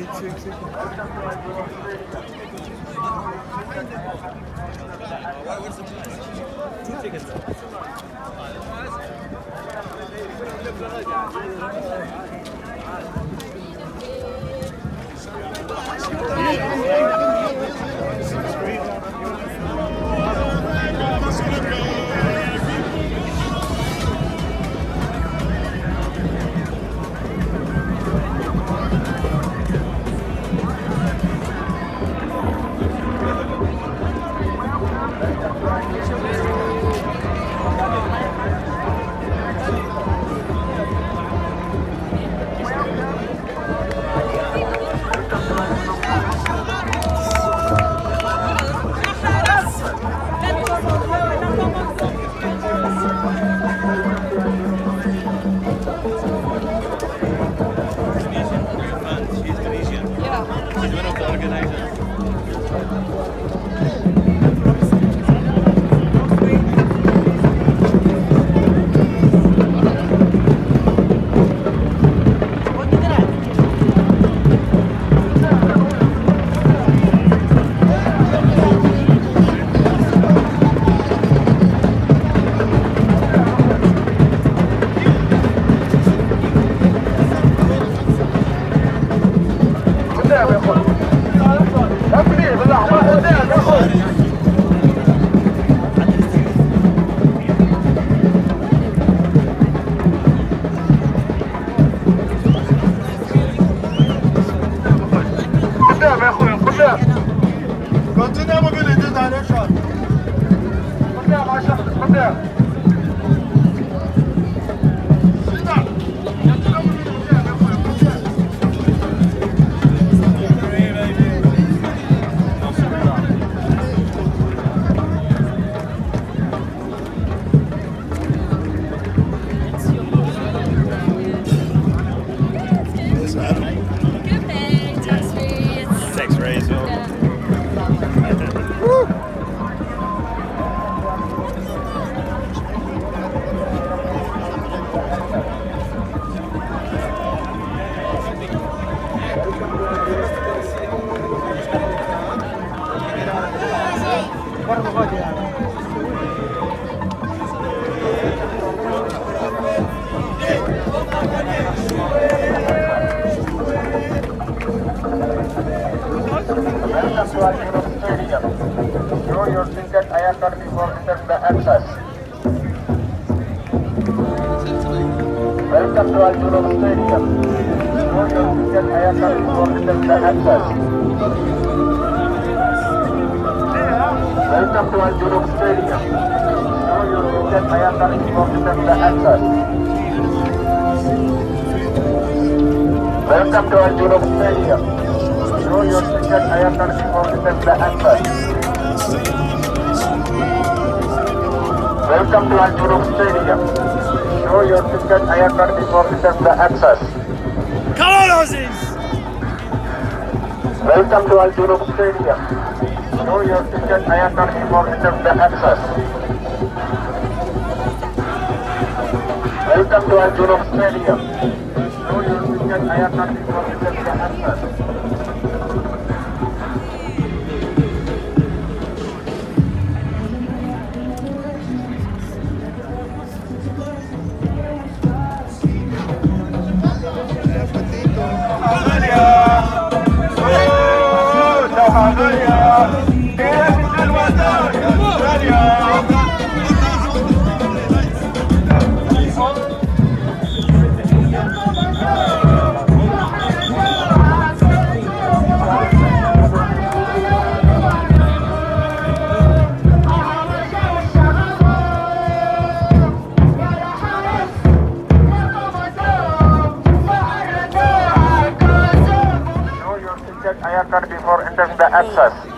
Let's go. Continue moving in this direction. Put them, Asha. Put them. IRCard before entering the access. Welcome to Al Stadium. Your ticket before entering the access. Welcome to Al Stadium. Show your ticket IRCard before entering the access. Welcome to Al Stadium. Show your ticket IRCard before entering the access. Welcome to Al Stadium. Show your ticket IRCard before entering the access. Come on, Aussies! Welcome to Al Stadium. Show your ticket IRCard before entering the access. Welcome to Al Stadium. Show your ticket IRCard before entering the access. I have before entering the access.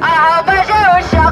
I hope I show you.